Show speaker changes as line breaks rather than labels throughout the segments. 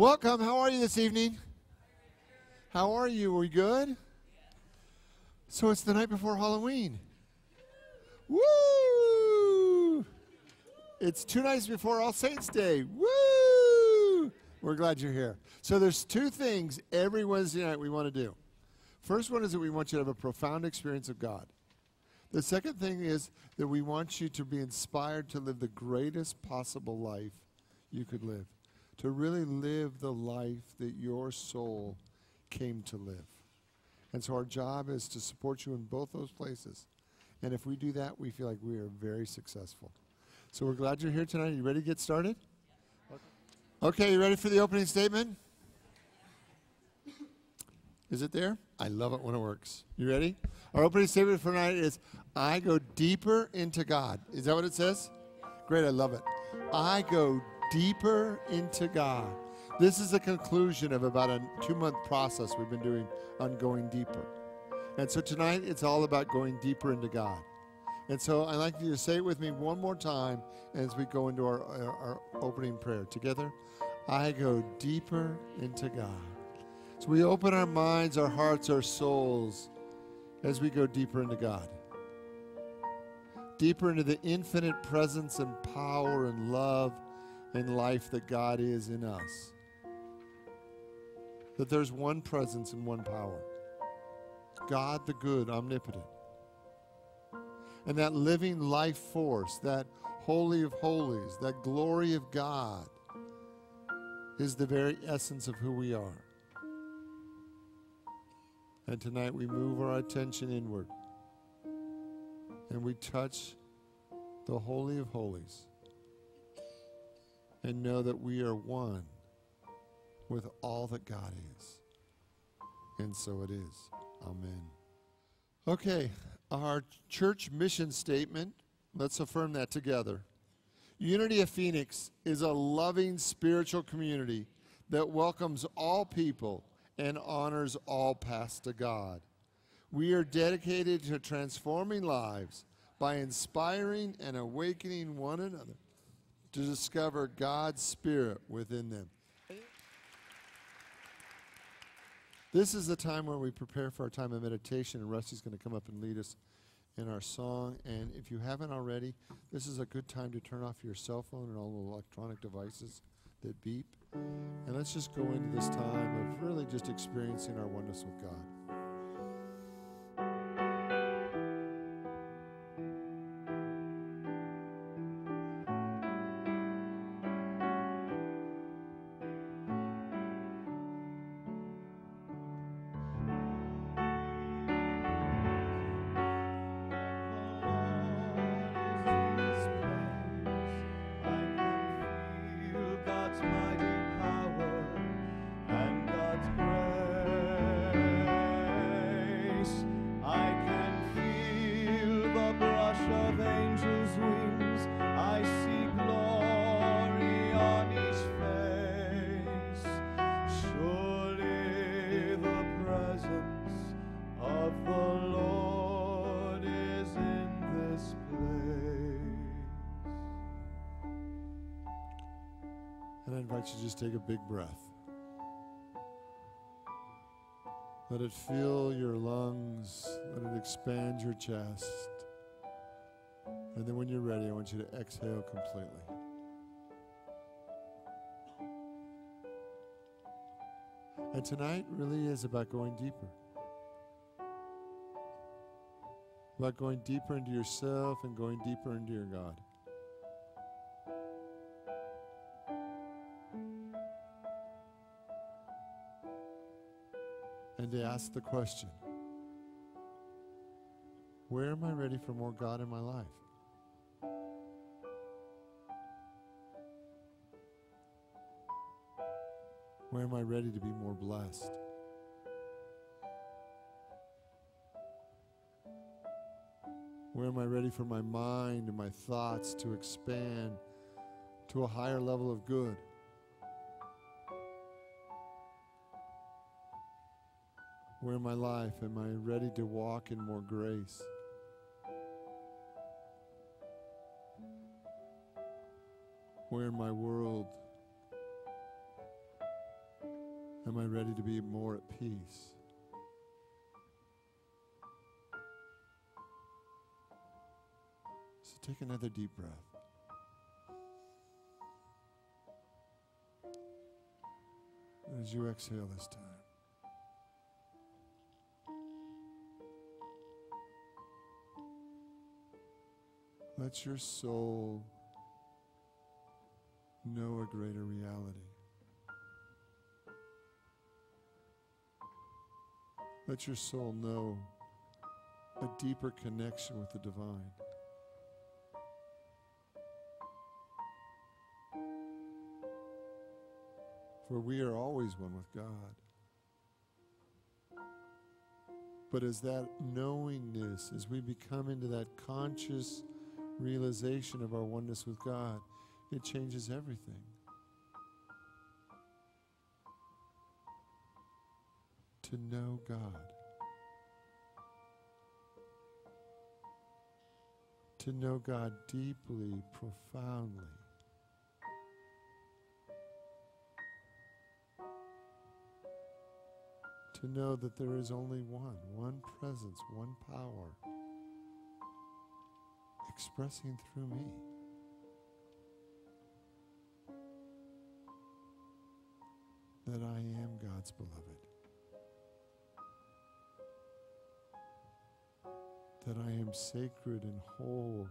Welcome. How are you this evening? How are you? Are we good? So it's the night before Halloween. Woo! It's two nights before All Saints Day. Woo! We're glad you're here. So there's two things every Wednesday night we want to do. First one is that we want you to have a profound experience of God. The second thing is that we want you to be inspired to live the greatest possible life you could live, to really live the life that your soul came to live. And so our job is to support you in both those places. And if we do that, we feel like we are very successful. So we're glad you're here tonight. You ready to get started? Okay, you ready for the opening statement? Is it there? I love it when it works. You ready? Our opening statement for tonight is I go deeper into God. Is that what it says? Great, I love it. I go deeper into God. This is the conclusion of about a two month process we've been doing on going deeper. And so tonight it's all about going deeper into God. And so I'd like you to say it with me one more time as we go into our, our, our opening prayer. Together, I go deeper into God. So we open our minds, our hearts, our souls as we go deeper into God. Deeper into the infinite presence and power and love and life that God is in us. That there's one presence and one power God the good, omnipotent. And that living life force, that holy of holies, that glory of God is the very essence of who we are. And tonight we move our attention inward and we touch the Holy of Holies and know that we are one with all that God is. And so it is. Amen. Okay, our church mission statement, let's affirm that together. Unity of Phoenix is a loving spiritual community that welcomes all people and honors all paths to God. We are dedicated to transforming lives by inspiring and awakening one another to discover God's Spirit within them. This is the time where we prepare for our time of meditation, and Rusty's going to come up and lead us in our song. And if you haven't already, this is a good time to turn off your cell phone and all the electronic devices that beep. And let's just go into this time of really just experiencing our oneness with God. Take a big breath. Let it fill your lungs. Let it expand your chest. And then when you're ready, I want you to exhale completely. And tonight really is about going deeper. About going deeper into yourself and going deeper into your God. And to ask the question where am I ready for more God in my life? Where am I ready to be more blessed? Where am I ready for my mind and my thoughts to expand to a higher level of good? Where in my life am I ready to walk in more grace? Where in my world Am I ready to be more at peace? So take another deep breath. As you exhale this time, let your soul know a greater reality. Let your soul know a deeper connection with the divine. For we are always one with God. But as that knowingness, as we become into that conscious realization of our oneness with God, it changes everything. To know God. To know God deeply, profoundly. To know that there is only one, one presence, one power expressing through me. That I am God's beloved. That I am sacred and whole.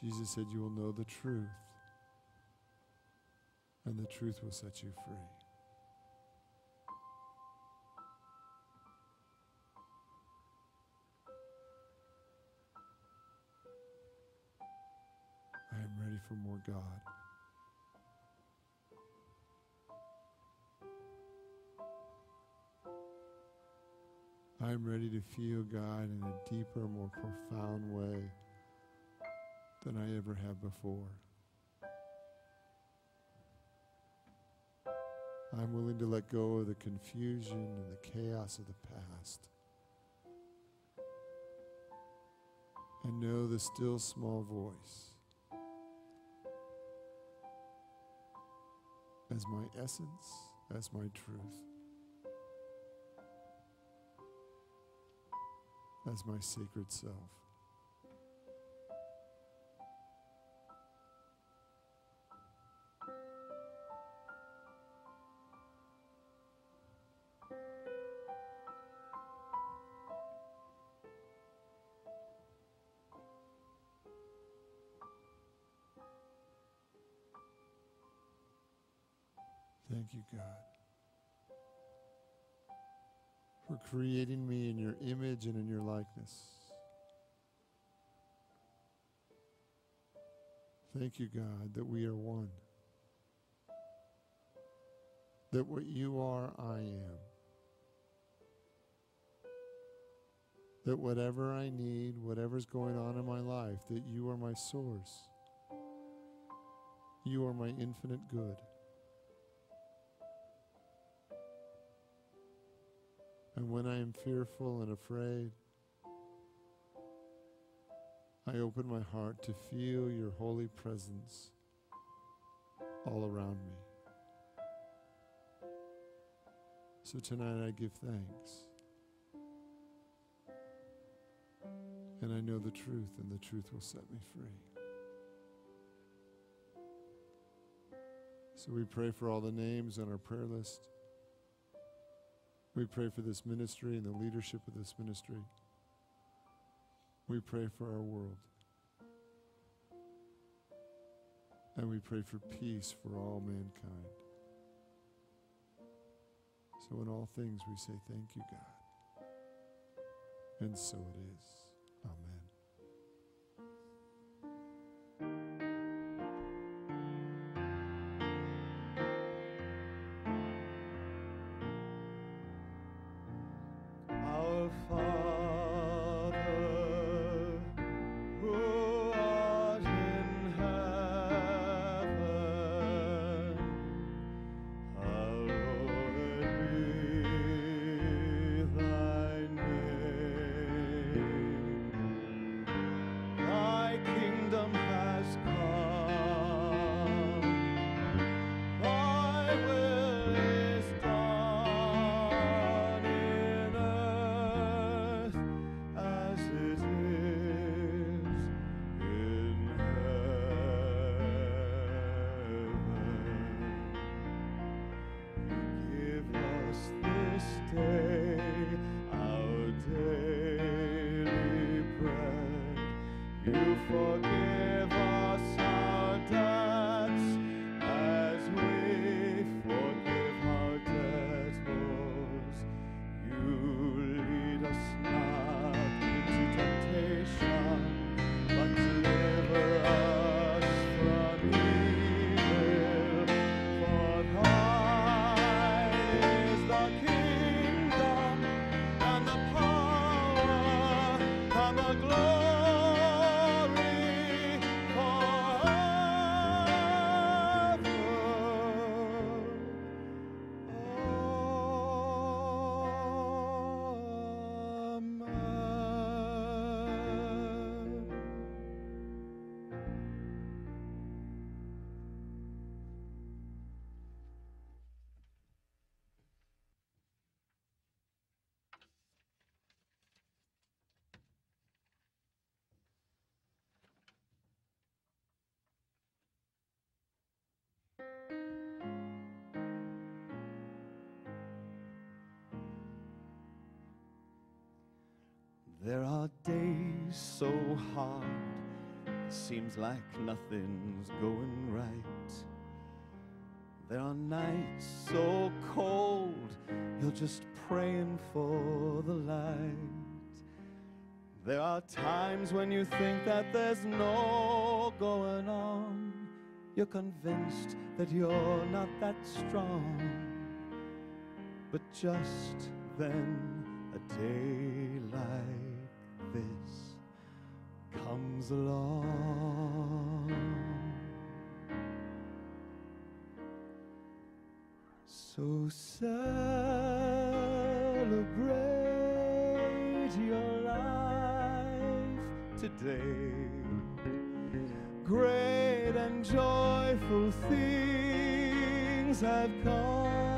Jesus said, You will know the truth, and the truth will set you free. I am ready for more God. I am ready to feel God in a deeper, more profound way than I ever have before. I'm willing to let go of the confusion and the chaos of the past and know the still small voice as my essence, as my truth, as my sacred self. You, God, for creating me in your image and in your likeness. Thank you, God, that we are one. That what you are, I am. That whatever I need, whatever's going on in my life, that you are my source. You are my infinite good. And when I am fearful and afraid, I open my heart to feel your holy presence all around me. So tonight I give thanks. And I know the truth, and the truth will set me free. So we pray for all the names on our prayer list. We pray for this ministry and the leadership of this ministry. We pray for our world. And we pray for peace for all mankind. So, in all things, we say, Thank you, God. And so it is.
So hard, it seems like nothing's going right. There are nights so cold, you're just praying for the light. There are times when you think that there's no going on. You're convinced that you're not that strong. But just then, a day like this comes along. So celebrate your life today. Great and joyful things have come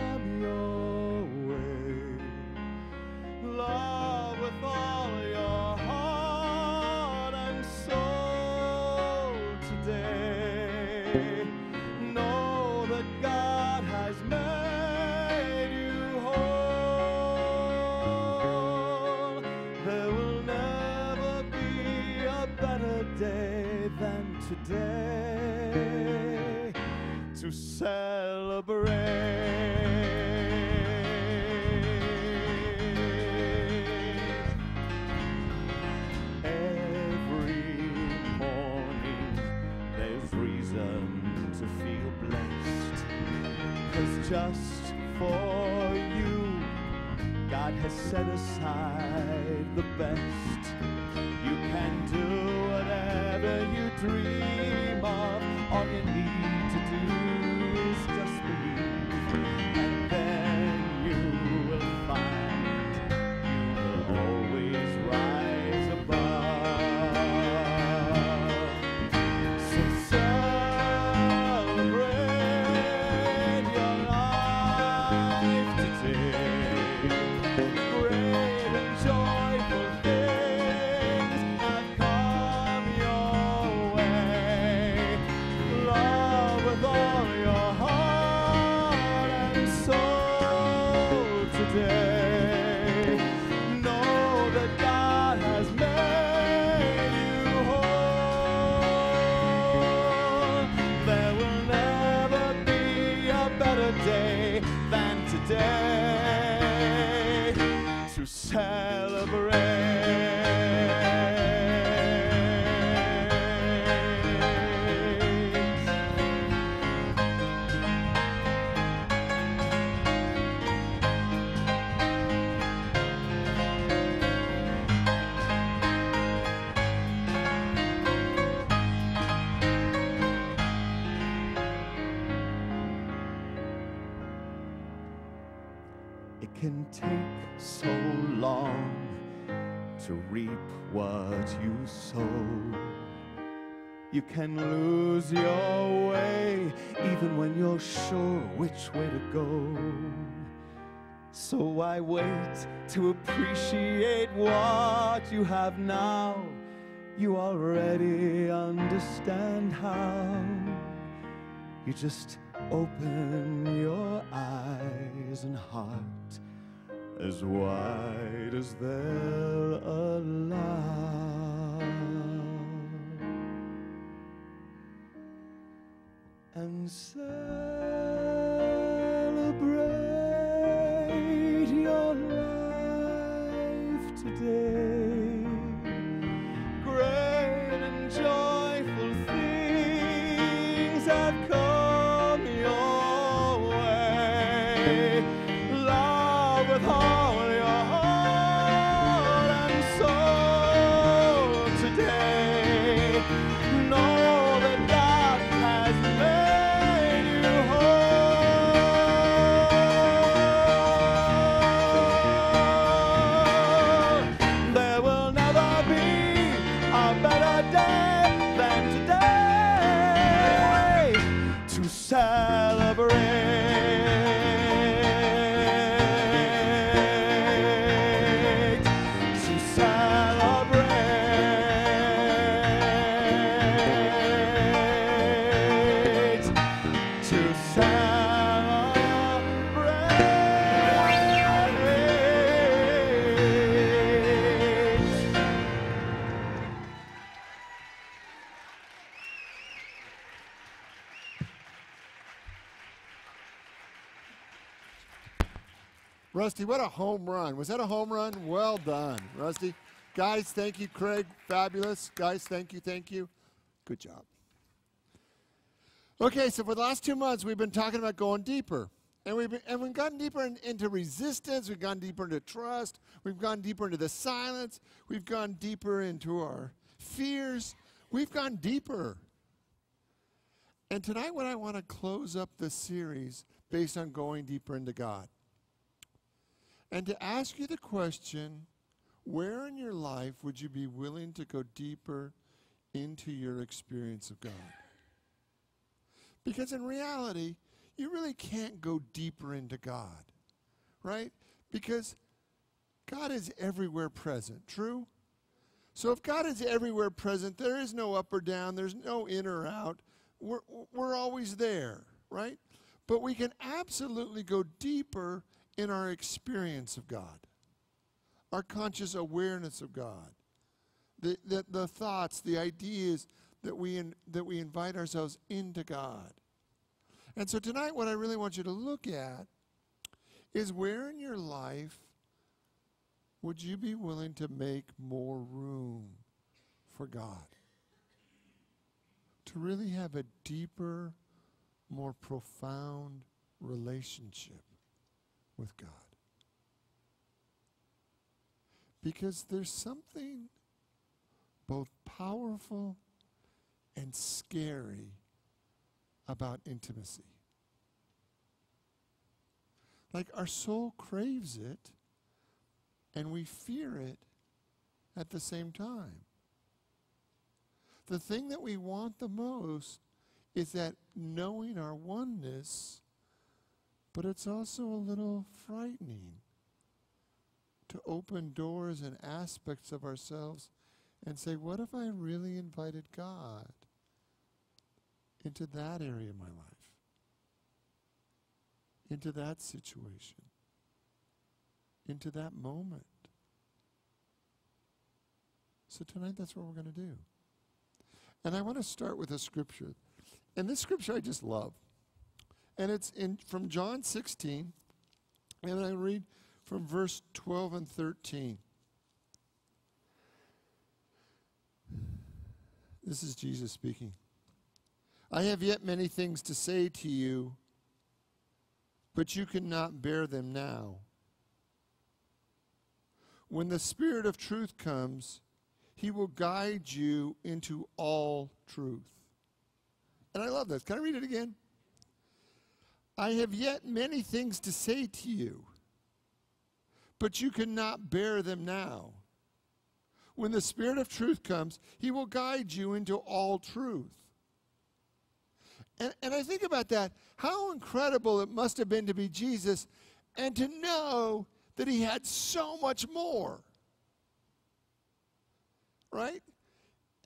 set aside the best. You can do whatever you dream You can lose your way even when you're sure which way to go. So why wait to appreciate what you have now? You already understand how. You just open your eyes and heart as wide as they'll allow. and say
Rusty, what a home run. Was that a home run? Well done, Rusty. Guys, thank you, Craig. Fabulous. Guys, thank you, thank you. Good job. Okay, so for the last two months, we've been talking about going deeper. And we've, been, and we've gone deeper in, into resistance. We've gone deeper into trust. We've gone deeper into the silence. We've gone deeper into our fears. We've gone deeper. And tonight, what I want to close up the series based on going deeper into God and to ask you the question where in your life would you be willing to go deeper into your experience of God? Because in reality, you really can't go deeper into God, right? Because God is everywhere present, true? So if God is everywhere present, there is no up or down, there's no in or out. We're, we're always there, right? But we can absolutely go deeper in our experience of God, our conscious awareness of God, the, the, the thoughts, the ideas that we, in, that we invite ourselves into God. And so tonight, what I really want you to look at is where in your life would you be willing to make more room for God? To really have a deeper, more profound relationship with God. Because there's something both powerful and scary about intimacy. Like our soul craves it and we fear it at the same time. The thing that we want the most is that knowing our oneness, but it's also a little frightening to open doors and aspects of ourselves and say, what if I really invited God into that area of my life? Into that situation? Into that moment? So tonight, that's what we're going to do. And I want to start with a scripture. And this scripture I just love. And it's in from John 16. And I read from verse 12 and 13. This is Jesus speaking. I have yet many things to say to you, but you cannot bear them now. When the Spirit of truth comes, he will guide you into all truth. And I love this. Can I read it again? I have yet many things to say to you, but you cannot bear them now. When the Spirit of truth comes, he will guide you into all truth. And, and I think about that, how incredible it must have been to be Jesus and to know that he had so much more. Right?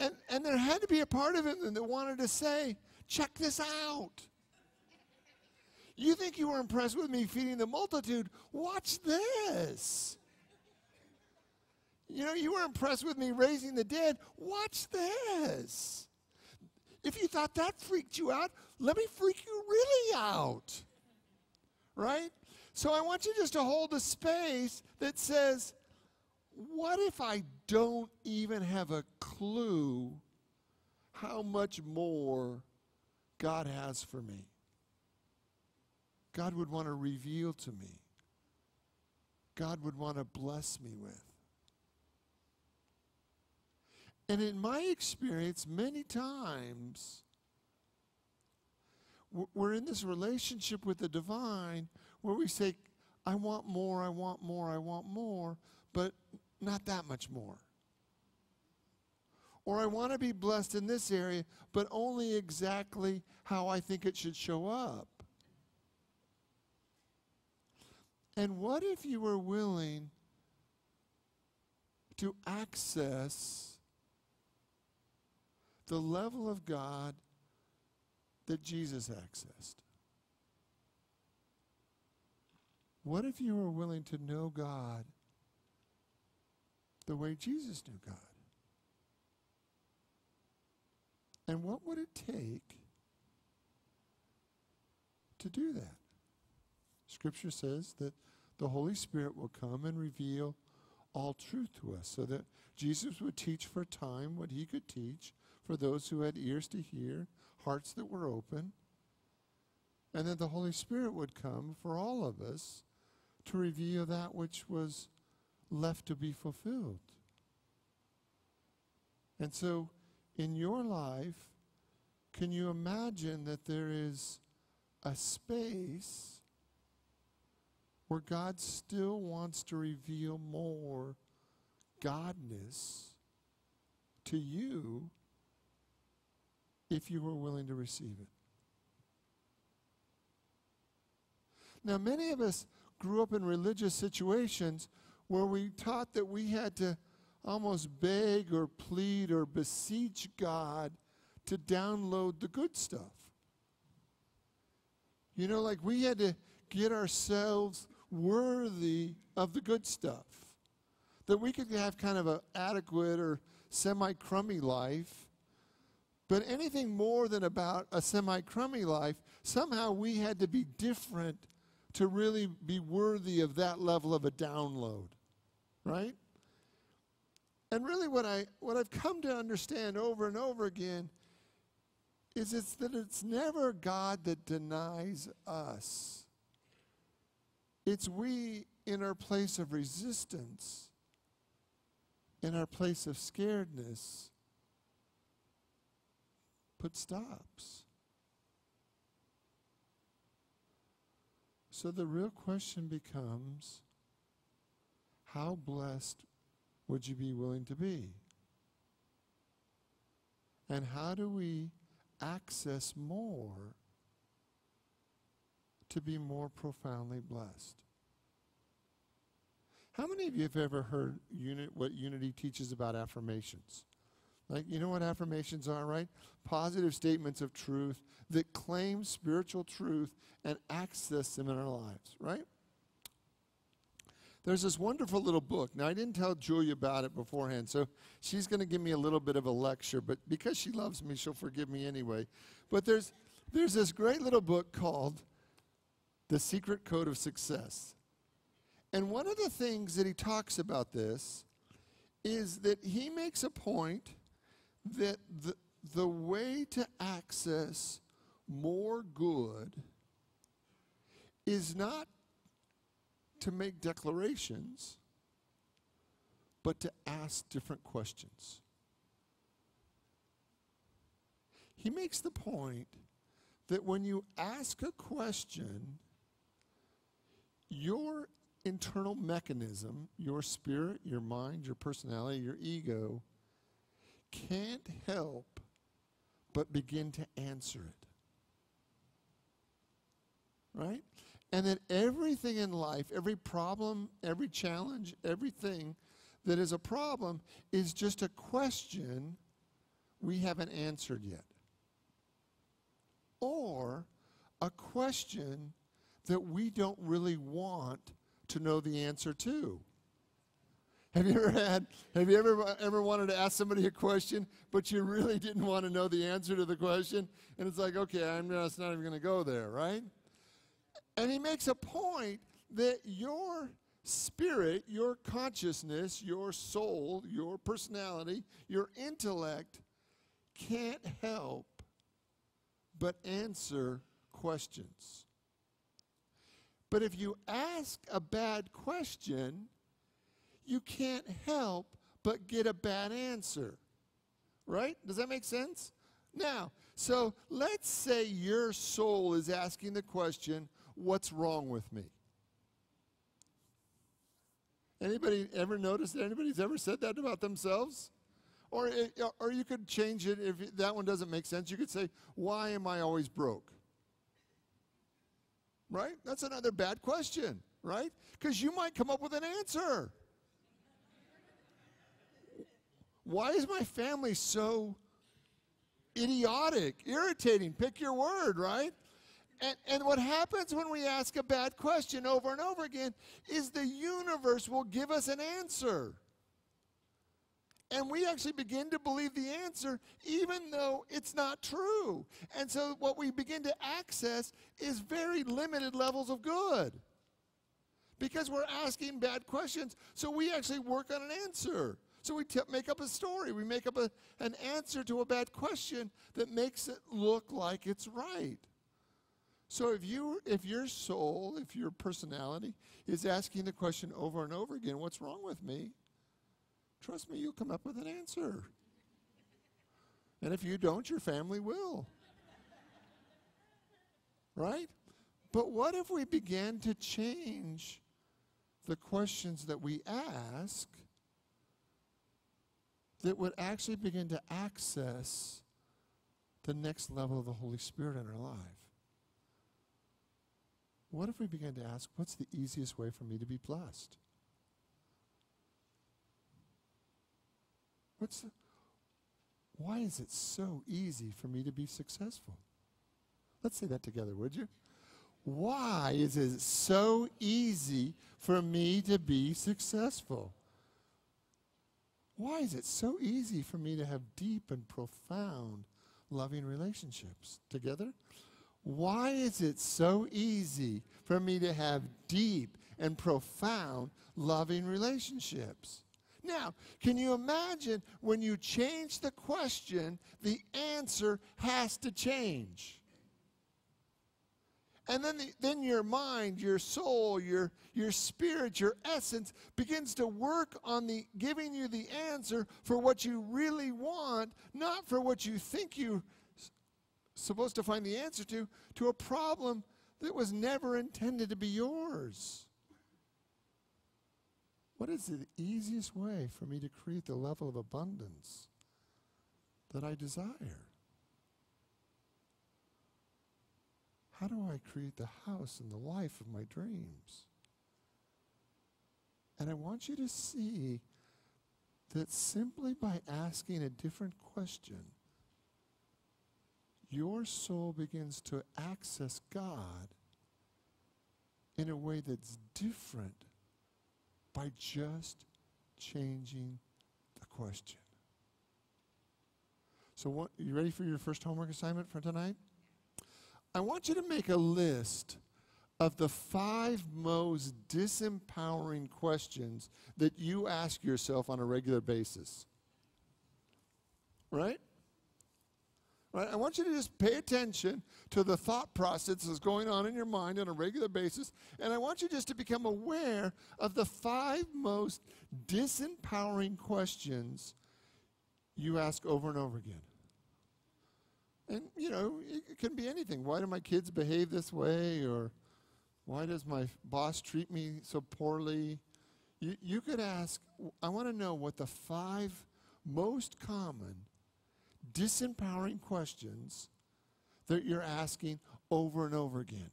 And, and there had to be a part of him that wanted to say, check this out. You think you were impressed with me feeding the multitude? Watch this. You know, you were impressed with me raising the dead? Watch this. If you thought that freaked you out, let me freak you really out. Right? So I want you just to hold a space that says, what if I don't even have a clue how much more God has for me? God would want to reveal to me. God would want to bless me with. And in my experience, many times, we're in this relationship with the divine where we say, I want more, I want more, I want more, but not that much more. Or I want to be blessed in this area, but only exactly how I think it should show up. And what if you were willing to access the level of God that Jesus accessed? What if you were willing to know God the way Jesus knew God? And what would it take to do that? Scripture says that the Holy Spirit will come and reveal all truth to us so that Jesus would teach for a time what he could teach for those who had ears to hear, hearts that were open, and that the Holy Spirit would come for all of us to reveal that which was left to be fulfilled. And so, in your life, can you imagine that there is a space where God still wants to reveal more Godness to you if you were willing to receive it? Now, many of us grew up in religious situations where we taught that we had to almost beg or plead or beseech God to download the good stuff. You know, like we had to get ourselves worthy of the good stuff. That we could have kind of an adequate or semi crummy life. But anything more than about a semi crummy life, somehow we had to be different to really be worthy of that level of a download, right? And really, what I what I've come to understand over and over again is it's that it's never God that denies us. It's we in our place of resistance, in our place of scaredness, put stops. So the real question becomes how blessed would you be willing to be? And how do we access more to be more profoundly blessed? How many of you have ever heard unit, what Unity teaches about affirmations? Like, you know what affirmations are, right? Positive statements of truth that claim spiritual truth and access them in our lives, right? There's this wonderful little book. Now, I didn't tell Julia about it beforehand, so she's going to give me a little bit of a lecture, but because she loves me, she'll forgive me anyway. But there's, there's this great little book called The Secret Code of Success. And one of the things that he talks about this is that he makes a point that the, the way to access more good is not to make declarations, but to ask different questions. He makes the point that when you ask a question, your internal mechanism, your spirit, your mind, your personality, your ego, can't help but begin to answer it. Right? And that everything in life, every problem, every challenge, everything that is a problem is just a question we haven't answered yet. Or a question that we don't really want to know the answer to. Have you ever had, have you ever, ever wanted to ask somebody a question, but you really didn't want to know the answer to the question? And it's like, okay, I'm just not even going to go there, right? And he makes a point that your spirit, your consciousness, your soul, your personality, your intellect can't help but answer questions. But if you ask a bad question, you can't help but get a bad answer. Right? Does that make sense? Now, so let's say your soul is asking the question, what's wrong with me? Anybody ever noticed that anybody's ever said that about themselves? Or, eh, or you could change it if that one doesn't make sense. You could say, Why am I always broke? Right? That's another bad question, right? Because you might come up with an answer. Why is my family so idiotic, irritating? Pick your word, right? And, and what happens when we ask a bad question over and over again is the universe will give us an answer. And we actually begin to believe the answer even though it's not true. And so what we begin to access is very limited levels of good. Because we're asking bad questions, so we actually work on an answer. So we t- make up a story. We make up a, an answer to a bad question that makes it look like it's right. So if you if your soul, if your personality is asking the question over and over again, what's wrong with me? Trust me, you'll come up with an answer. And if you don't, your family will. right? But what if we began to change the questions that we ask that would actually begin to access the next level of the Holy Spirit in our life? What if we began to ask, what's the easiest way for me to be blessed? What's the, why is it so easy for me to be successful? Let's say that together, would you? Why is it so easy for me to be successful? Why is it so easy for me to have deep and profound loving relationships together? Why is it so easy for me to have deep and profound loving relationships? Now, can you imagine when you change the question, the answer has to change? And then, the, then your mind, your soul, your, your spirit, your essence begins to work on the giving you the answer for what you really want, not for what you think you're supposed to find the answer to, to a problem that was never intended to be yours. What is the easiest way for me to create the level of abundance that I desire? How do I create the house and the life of my dreams? And I want you to see that simply by asking a different question, your soul begins to access God in a way that's different by just changing the question. So, what, you ready for your first homework assignment for tonight? I want you to make a list of the five most disempowering questions that you ask yourself on a regular basis. Right? Right? I want you to just pay attention to the thought process that's going on in your mind on a regular basis. And I want you just to become aware of the five most disempowering questions you ask over and over again. And, you know, it can be anything. Why do my kids behave this way? Or why does my boss treat me so poorly? You, you could ask, I want to know what the five most common disempowering questions that you're asking over and over again.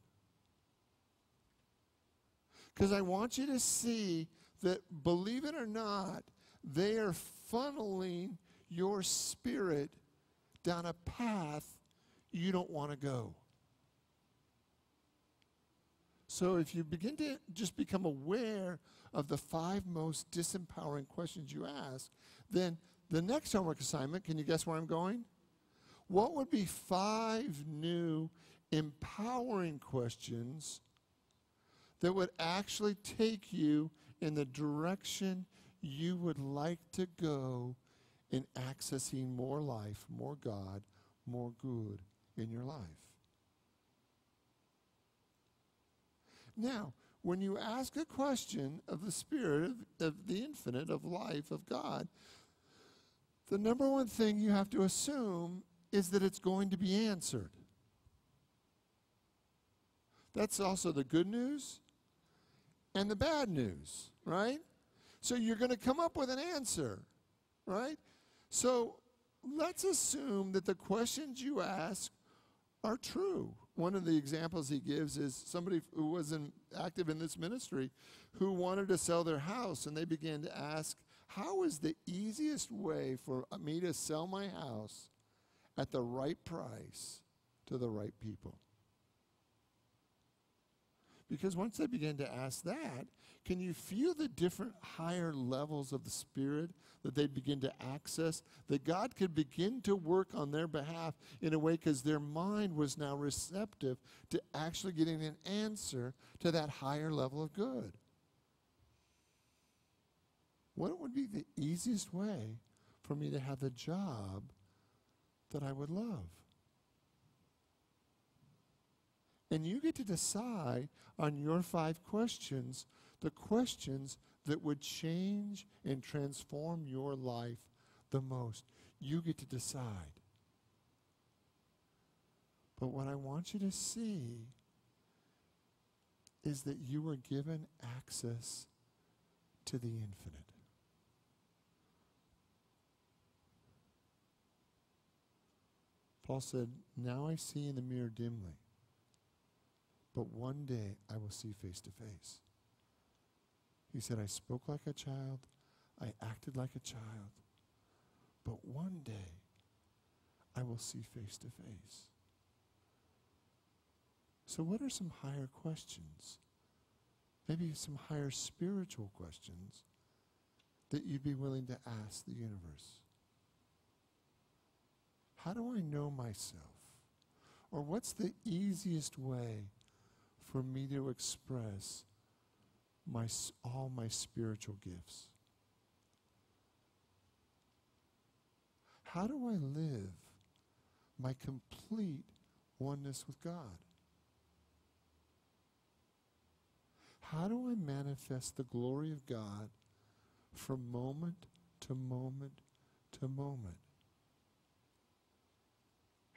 Because I want you to see that, believe it or not, they are funneling your spirit down a path you don't want to go. So if you begin to just become aware of the five most disempowering questions you ask, then the next homework assignment, can you guess where I'm going? What would be five new empowering questions that would actually take you in the direction you would like to go in accessing more life, more God, more good in your life? Now, when you ask a question of the Spirit, of, of, the infinite, of life, of God, the number one thing you have to assume is that it's going to be answered. That's also the good news and the bad news, right? So you're going to come up with an answer, right? So let's assume that the questions you ask are true. One of the examples he gives is somebody who was in, active in this ministry who wanted to sell their house, and they began to ask, How is the easiest way for uh, me to sell my house at the right price to the right people? Because once they began to ask that, can you feel the different higher levels of the Spirit that they begin to access? That God could begin to work on their behalf in a way because their mind was now receptive to actually getting an answer to that higher level of good. What would be the easiest way for me to have the job that I would love? And you get to decide on your five questions the questions that would change and transform your life the most. You get to decide. But what I want you to see is that you were given access to the infinite. Paul said, Now I see in the mirror dimly, but one day I will see face to face. He said, I spoke like a child, I acted like a child, but one day I will see face to face. So, what are some higher questions? Maybe some higher spiritual questions that you'd be willing to ask the universe. How do I know myself? Or what's the easiest way for me to express my, all my spiritual gifts? How do I live my complete oneness with God? How do I manifest the glory of God from moment to moment to moment?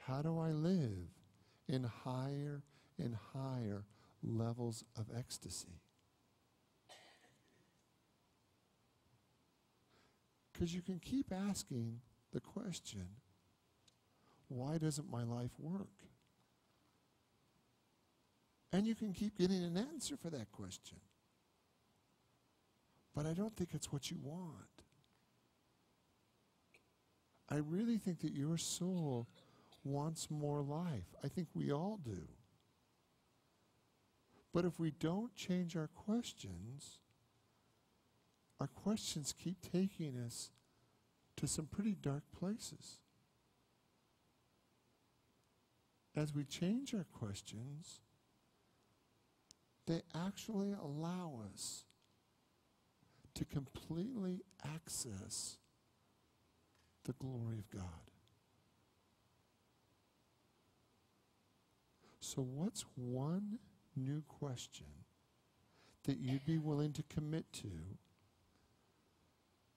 How do I live in higher and higher levels of ecstasy? Because you can keep asking the question why doesn't my life work? And you can keep getting an answer for that question. But I don't think it's what you want. I really think that your soul wants more life. I think we all do. But if we don't change our questions, our questions keep taking us to some pretty dark places. As we change our questions, they actually allow us to completely access the glory of God. So, what's one new question that you'd be willing to commit to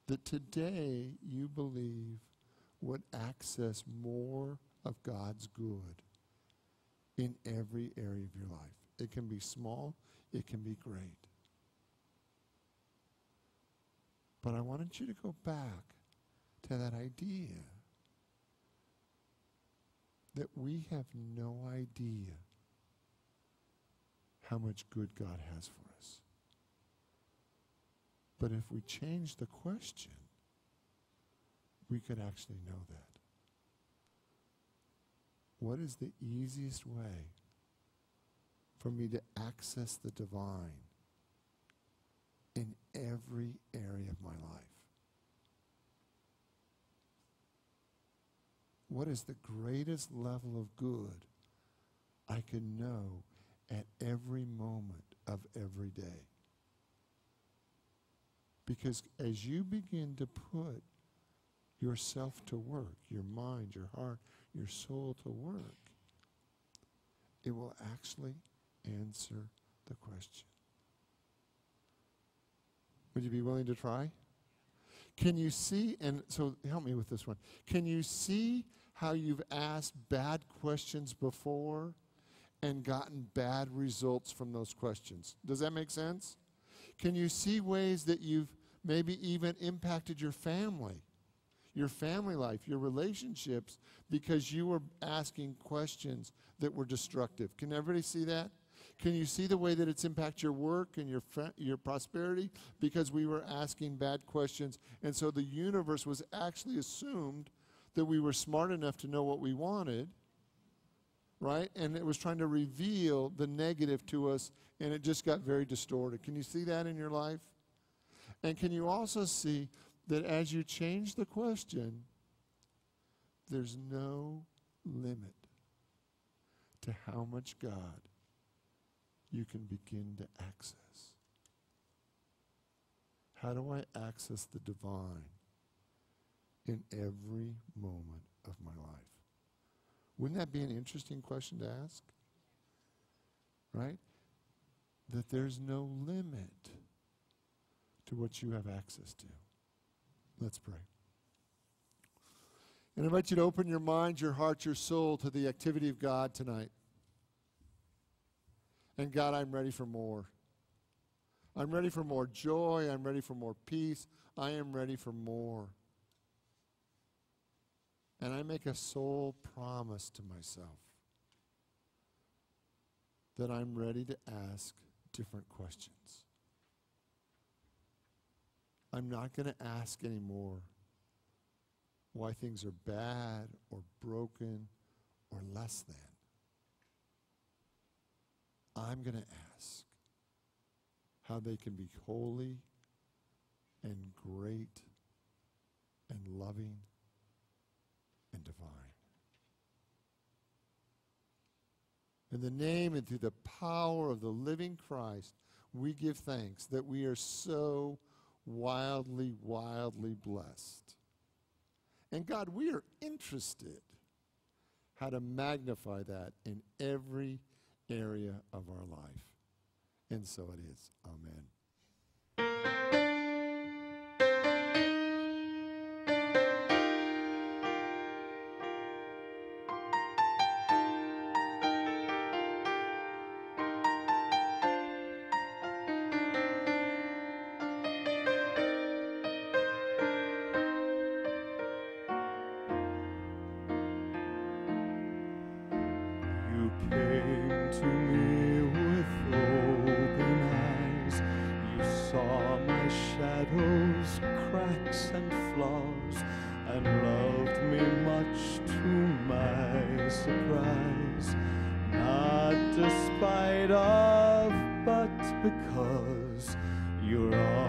that today you believe would access more of God's good in every area of your life? It can be small, it can be great. But I wanted you to go back to that idea that we have no idea how much good God has for us. But if we change the question, we could actually know that. What is the easiest way for me to access the divine in every area of my life. What is the greatest level of good I can know at every moment of every day? Because as you begin to put yourself to work, your mind, your heart, your soul to work, it will actually answer the question. Would you be willing to try? Can you see, and so help me with this one. Can you see how you've asked bad questions before and gotten bad results from those questions? Does that make sense? Can you see ways that you've maybe even impacted your family, your family life, your relationships, because you were asking questions that were destructive? Can everybody see that? Can you see the way that it's impacted your work and your your prosperity because we were asking bad questions and so the universe was actually assumed that we were smart enough to know what we wanted right and it was trying to reveal the negative to us and it just got very distorted. Can you see that in your life? And can you also see that as you change the question there's no limit to how much God you can begin to access. How do I access the divine in every moment of my life? Wouldn't that be an interesting question to ask? Right? That there's no limit to what you have access to. Let's pray. And I invite you to open your mind, your heart, your soul to the activity of God tonight. And God, I'm ready for more. I'm ready for more joy. I'm ready for more peace. I am ready for more. And I make a soul promise to myself that I'm ready to ask different questions. I'm not going to ask anymore why things are bad or broken or less than. I'm going to ask how they can be holy and great and loving and divine. In the name and through the power of the living Christ, we give thanks that we are so wildly, wildly blessed. And God, we are interested how to magnify that in every area of our life. And so it is. Amen.
Shadows, cracks, and flaws, and loved me much to my surprise. Not despite of, but because your arms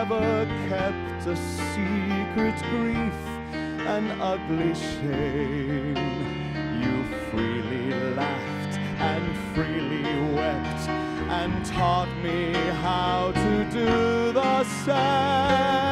you never kept a secret grief, an ugly shame. You freely laughed and freely wept and taught me how to do the same.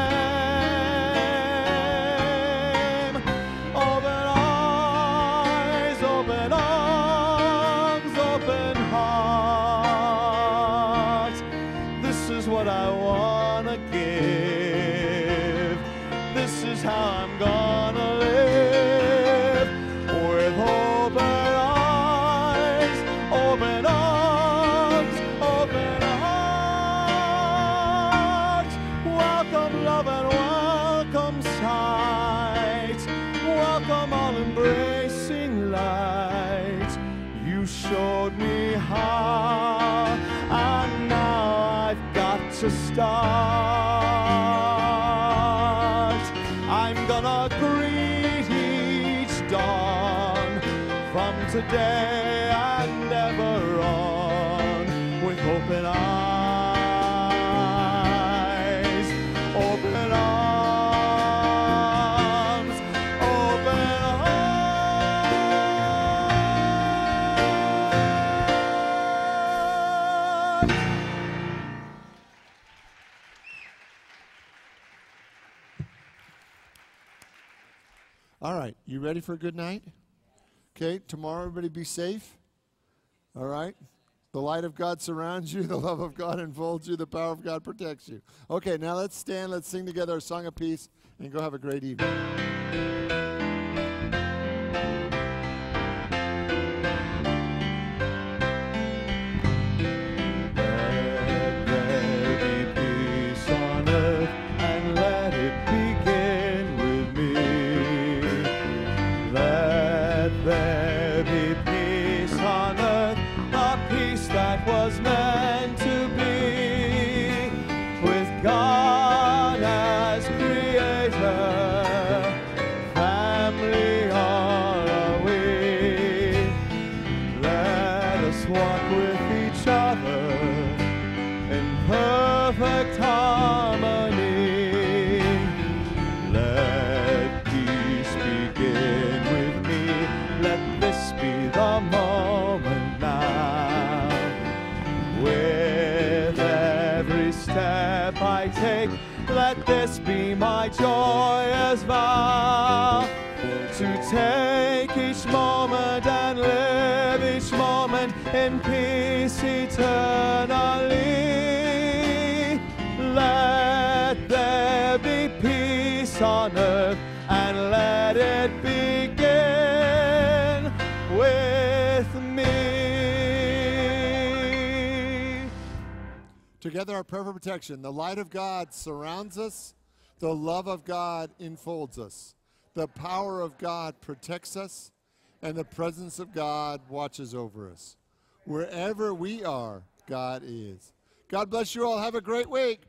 Ready for a good night? Okay, tomorrow everybody be safe. All right? The light of God surrounds you, the love of God enfolds you, the power of God protects you. Okay, now let's stand, let's sing together a song of peace, and go have a great evening. Together, our prayer for protection. The light of God surrounds us, the love of God enfolds us, the power of God protects us, and the presence of God watches over us. Wherever we are, God is. God bless you all. Have a great week.